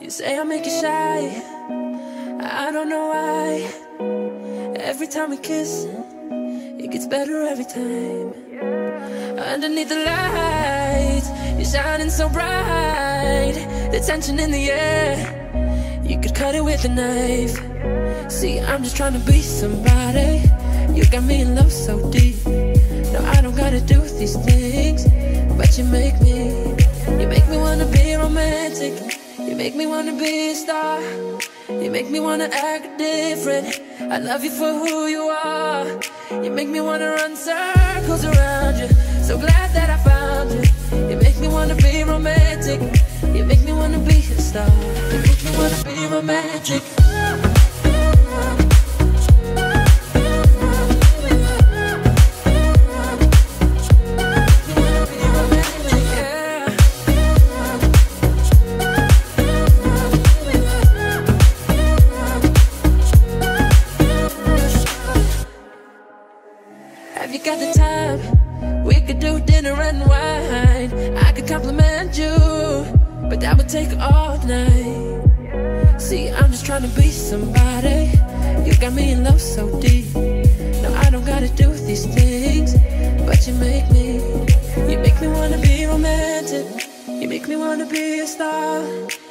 You say I make you shy. I don't know why. Every time we kiss, it gets better every time. Underneath the lights, you're shining so bright. The tension in the air, you could cut it with a knife. See, I'm just trying to be somebody. You got me in love so deep. No, I don't gotta do these things, but you make me, make me wanna be a star. You make me wanna act different. I love you for who you are. You make me wanna run circles around you. So glad that I found you. You make me wanna be romantic. You make me wanna be a star. You make me wanna be romantic. Have you got the time? We could do dinner and wine. I could compliment you, but that would take all night. See, I'm just trying to be somebody. You got me in love so deep. No, I don't gotta do these things, but you make me. You make me wanna be romantic. You make me wanna be a star.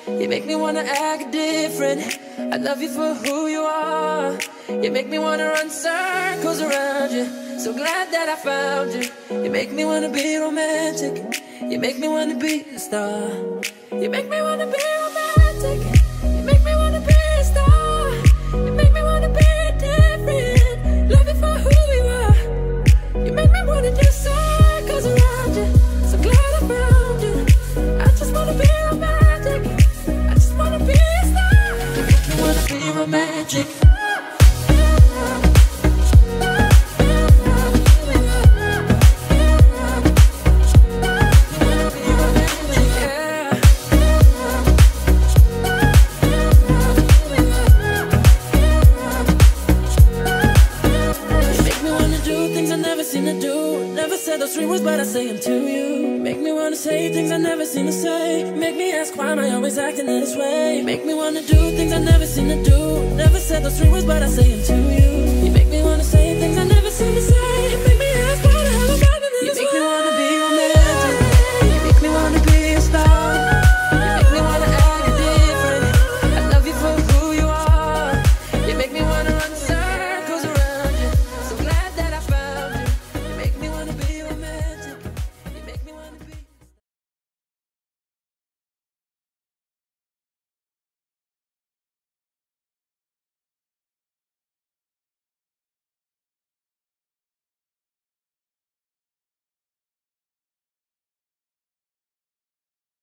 You make me wanna act different. I love you for who you are. You make me wanna run circles around you. So glad that I found you. You make me wanna be romantic. You make me wanna be a star. You make me wanna be romantic. You to do. Never said those three words, but I say them to you. Make me wanna say things I never seen to say. Make me ask why am I always acting this way. Make me wanna do things I never seen to do. Never said those three words, but I say them to you. You make me